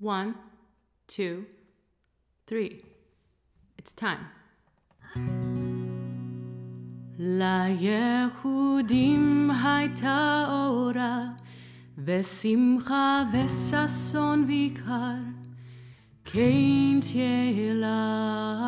One, two, three. It's time. ליהודים הייתה אורה, ושמחה וששון ויקר, כן תהיה לנו.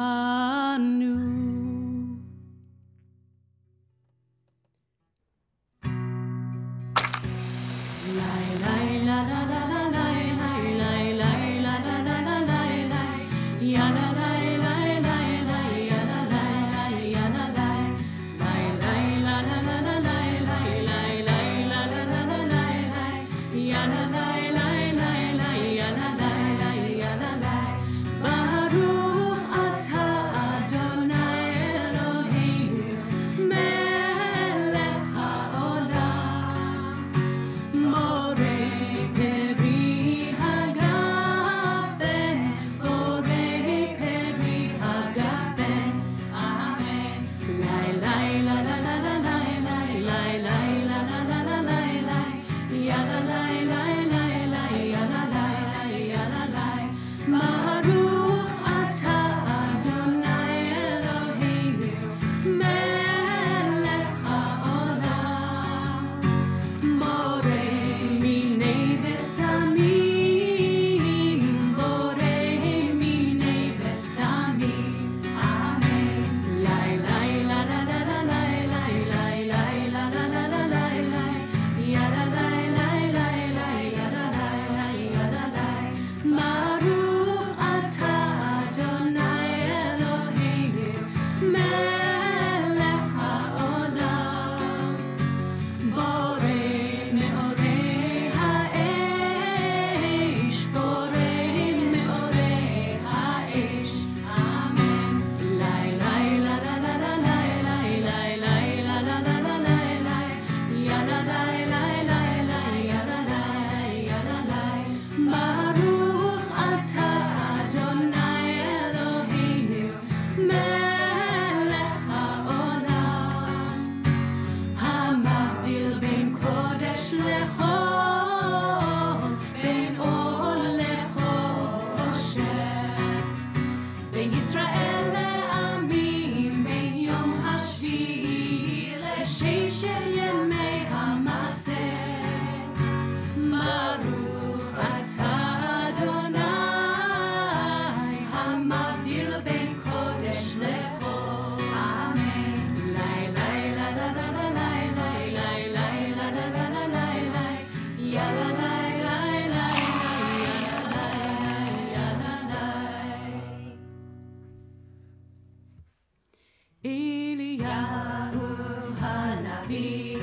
Rabbi,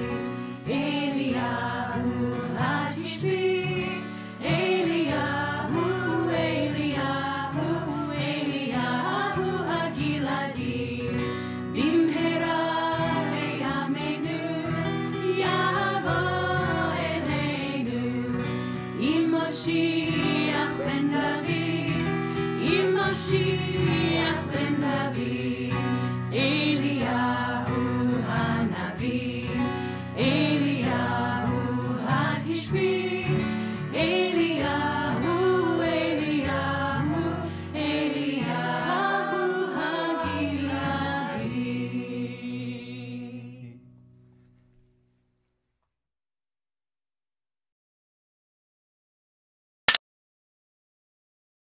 Eliyahu HaTishbi, Eliyahu, Eliyahu, Eliyahu HaGiladi, Bimhera Yamenu, Yavo Elenu, Im Ben David, Im Ben David.